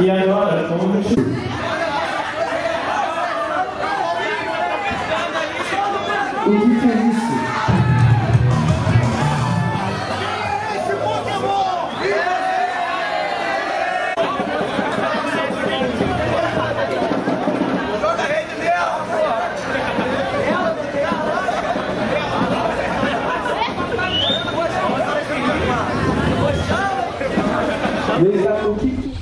E agora, vamos... O que Ele está com o que